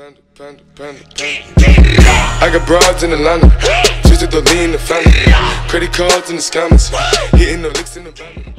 panda, panda, panda. I got broads in Atlanta, just to lean the family. Credit cards in the scammers, hitting the licks in the family.